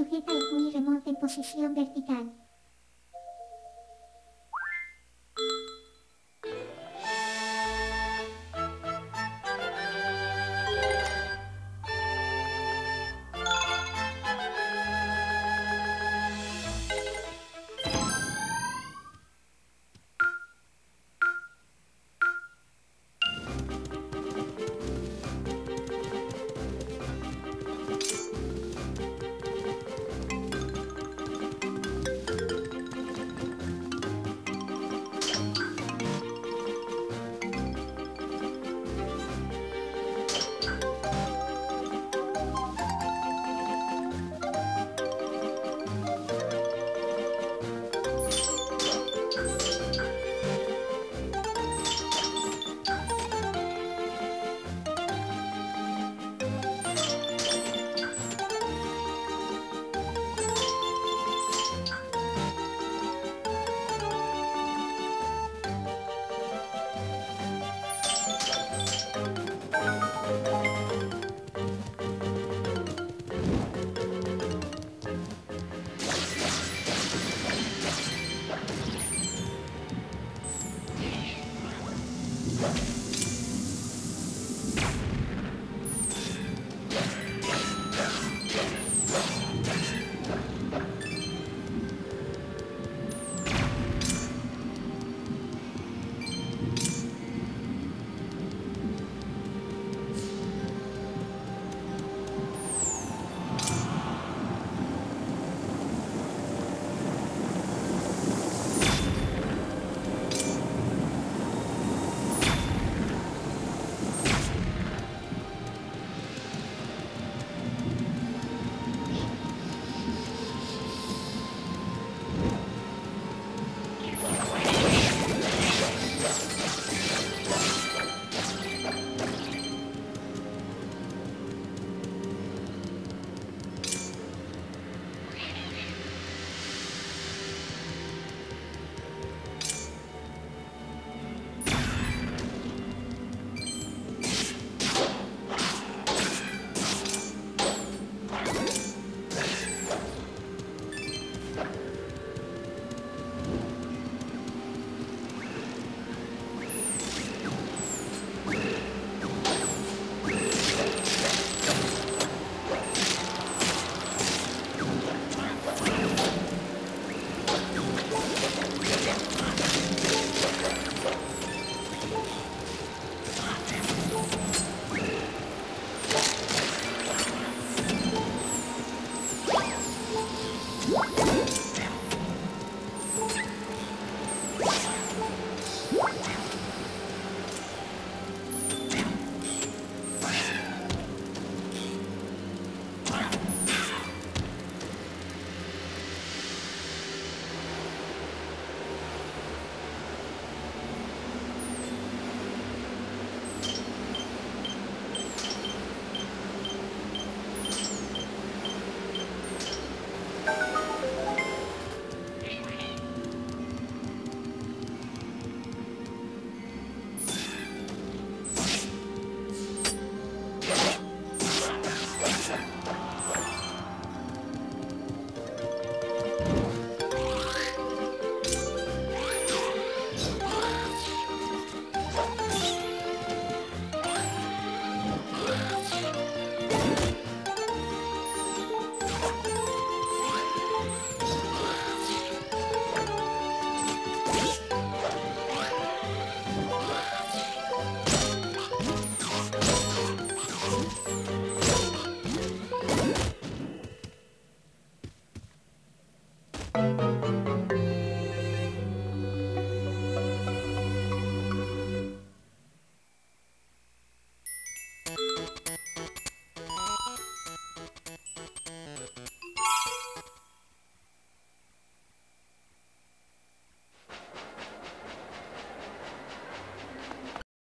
sujeta el GUI remote en posición vertical.